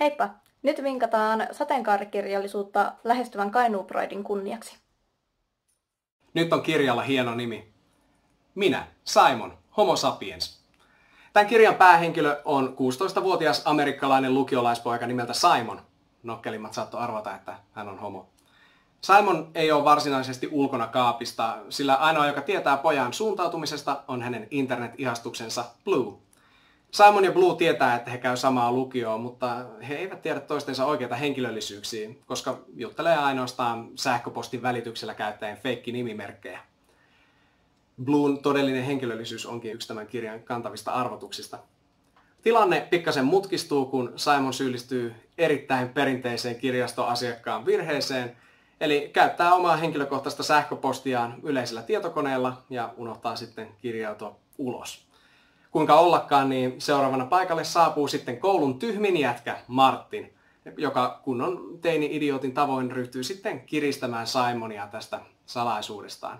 Heippa! Nyt vinkataan sateenkaarikirjallisuutta lähestyvän Kainuu kunniaksi. Nyt on kirjalla hieno nimi. Minä, Simon, Homo sapiens. Tämän kirjan päähenkilö on 16-vuotias amerikkalainen lukiolaispoika nimeltä Simon. Nokkelimmat saattoi arvata, että hän on homo. Simon ei ole varsinaisesti ulkona kaapista, sillä ainoa, joka tietää pojan suuntautumisesta, on hänen internet-ihastuksensa Blue. Simon ja Blue tietää, että he käy samaa lukioa, mutta he eivät tiedä toistensa oikeita henkilöllisyyksiä, koska juttelee ainoastaan sähköpostin välityksellä käyttäen feikki nimimerkkejä. Bluun todellinen henkilöllisyys onkin yksi tämän kirjan kantavista arvotuksista. Tilanne pikkasen mutkistuu, kun Simon syyllistyy erittäin perinteiseen kirjastoasiakkaan virheeseen, eli käyttää omaa henkilökohtaista sähköpostiaan yleisellä tietokoneella ja unohtaa sitten kirjautua ulos. Kuinka ollakaan, niin seuraavana paikalle saapuu sitten koulun tyhmin jätkä Martin, joka kunnon teini-idiotin tavoin ryhtyy sitten kiristämään Simonia tästä salaisuudestaan.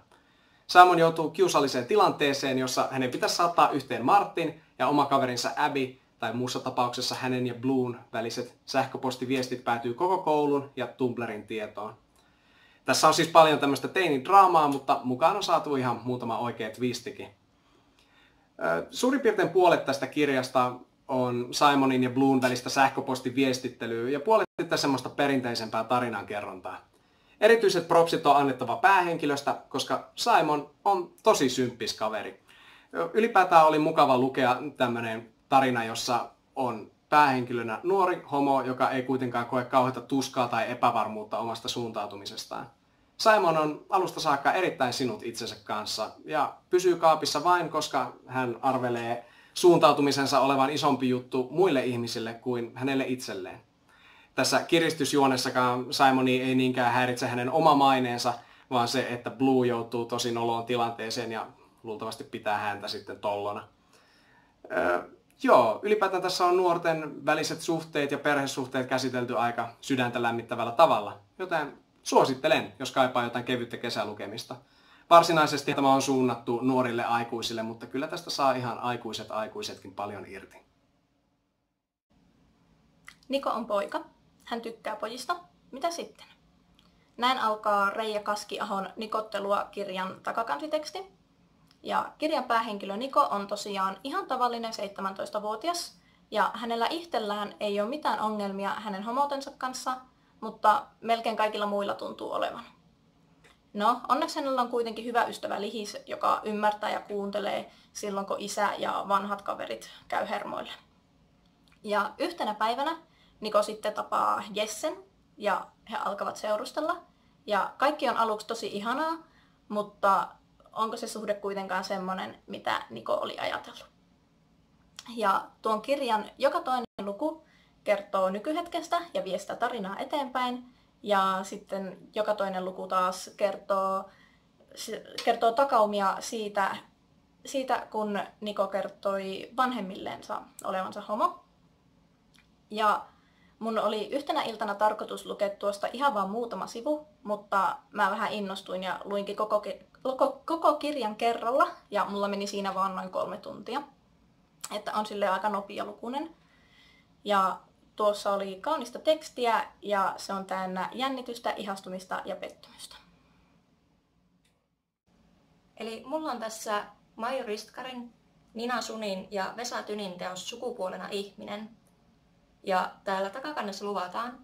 Simon joutuu kiusalliseen tilanteeseen, jossa hänen pitäisi saattaa yhteen Martin ja oma kaverinsa Abby, tai muussa tapauksessa hänen ja Bluun väliset sähköpostiviestit päätyy koko koulun ja Tumblrin tietoon. Tässä on siis paljon tämmöistä teini-draamaa, mutta mukaan on saatu ihan muutama oikea twistikin. Suurin piirtein puolet tästä kirjasta on Simonin ja Bluun välistä sähköpostiviestittelyä ja puolet sitten semmoista perinteisempää tarinankerrontaa. Erityiset propsit on annettava päähenkilöstä, koska Simon on tosi symppis kaveri. Ylipäätään oli mukava lukea tämmöinen tarina, jossa on päähenkilönä nuori homo, joka ei kuitenkaan koe kauheita tuskaa tai epävarmuutta omasta suuntautumisestaan. Simon on alusta saakka erittäin sinut itsensä kanssa ja pysyy kaapissa vain, koska hän arvelee suuntautumisensa olevan isompi juttu muille ihmisille kuin hänelle itselleen. Tässä kiristysjuonessakaan Simoni ei niinkään häiritse hänen oma maineensa, vaan se, että Blue joutuu tosi noloon tilanteeseen ja luultavasti pitää häntä sitten tollona. Öö, joo, ylipäätään tässä on nuorten väliset suhteet ja perhesuhteet käsitelty aika sydäntä lämmittävällä tavalla, joten suosittelen, jos kaipaa jotain kevyttä kesälukemista. Varsinaisesti tämä on suunnattu nuorille aikuisille, mutta kyllä tästä saa ihan aikuiset aikuisetkin paljon irti. Niko on poika. Hän tykkää pojista. Mitä sitten? Näin alkaa Reija Kaskiahon Nikottelua kirjan takakansiteksti. Ja kirjan päähenkilö Niko on tosiaan ihan tavallinen 17-vuotias, ja hänellä itsellään ei ole mitään ongelmia hänen homotensa kanssa, mutta melkein kaikilla muilla tuntuu olevan. No, onneksi hänellä on kuitenkin hyvä ystävä Lihis, joka ymmärtää ja kuuntelee silloin, kun isä ja vanhat kaverit käy hermoille. Ja yhtenä päivänä Niko sitten tapaa Jessen ja he alkavat seurustella. Ja kaikki on aluksi tosi ihanaa, mutta onko se suhde kuitenkaan semmoinen, mitä Niko oli ajatellut. Ja tuon kirjan joka toinen luku kertoo nykyhetkestä ja vie sitä tarinaa eteenpäin. Ja sitten joka toinen luku taas kertoo, kertoo takaumia siitä, siitä, kun Niko kertoi vanhemmilleensa olevansa homo. Ja mun oli yhtenä iltana tarkoitus lukea tuosta ihan vaan muutama sivu, mutta mä vähän innostuin ja luinkin koko, koko, koko kirjan kerralla ja mulla meni siinä vaan noin kolme tuntia. Että on sille aika nopea lukunen. Ja Tuossa oli kaunista tekstiä ja se on täynnä jännitystä, ihastumista ja pettymystä. Eli mulla on tässä Mai Ristkarin, Nina Sunin ja Vesa Tynin teos Sukupuolena ihminen. Ja täällä takakannessa luvataan,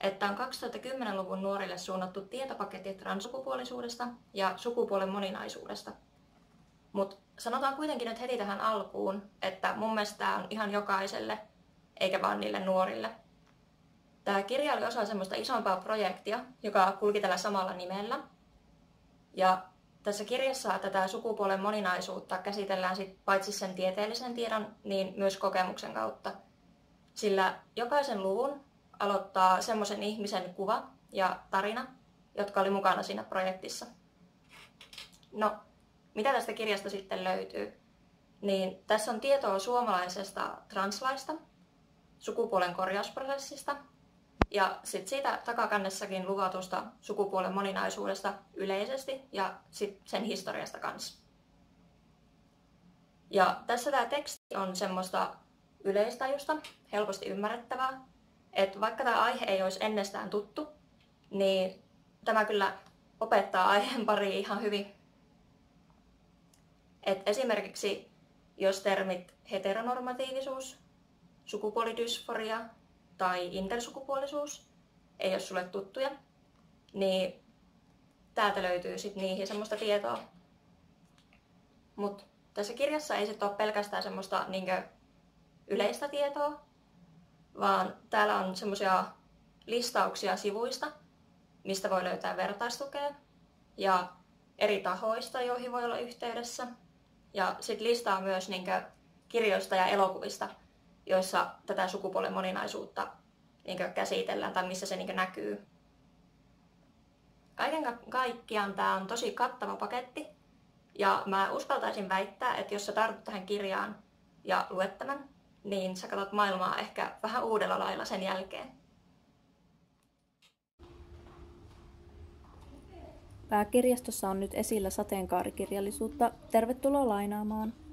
että on 2010-luvun nuorille suunnattu tietopaketti transsukupuolisuudesta ja sukupuolen moninaisuudesta. Mutta sanotaan kuitenkin nyt heti tähän alkuun, että mun mielestä tämä on ihan jokaiselle eikä vaan niille nuorille. Tämä kirja oli osa semmoista isompaa projektia, joka kulki tällä samalla nimellä. Ja tässä kirjassa tätä sukupuolen moninaisuutta käsitellään sit paitsi sen tieteellisen tiedon, niin myös kokemuksen kautta. Sillä jokaisen luvun aloittaa semmoisen ihmisen kuva ja tarina, jotka oli mukana siinä projektissa. No, mitä tästä kirjasta sitten löytyy? Niin tässä on tietoa suomalaisesta translaista, sukupuolen korjausprosessista ja sit siitä takakannessakin luvatusta sukupuolen moninaisuudesta yleisesti ja sit sen historiasta kanssa. Ja tässä tämä teksti on semmoista yleistajusta, helposti ymmärrettävää että vaikka tämä aihe ei olisi ennestään tuttu, niin tämä kyllä opettaa aiheen pari ihan hyvin. Et esimerkiksi jos termit heteronormatiivisuus, sukupuolidysforia tai intersukupuolisuus ei ole sulle tuttuja, niin täältä löytyy sitten niihin semmoista tietoa. Mutta tässä kirjassa ei sitten ole pelkästään semmoista niinkö yleistä tietoa, vaan täällä on semmoisia listauksia sivuista, mistä voi löytää vertaistukea ja eri tahoista, joihin voi olla yhteydessä. Ja sitten listaa myös niinkö kirjoista ja elokuvista, joissa tätä sukupuolen moninaisuutta niinkö käsitellään tai missä se niinkö näkyy. Kaiken kaikkiaan tämä on tosi kattava paketti ja mä uskaltaisin väittää, että jos sä tartut tähän kirjaan ja luet tämän, niin sä katsot maailmaa ehkä vähän uudella lailla sen jälkeen. Pääkirjastossa on nyt esillä sateenkaarikirjallisuutta. Tervetuloa lainaamaan.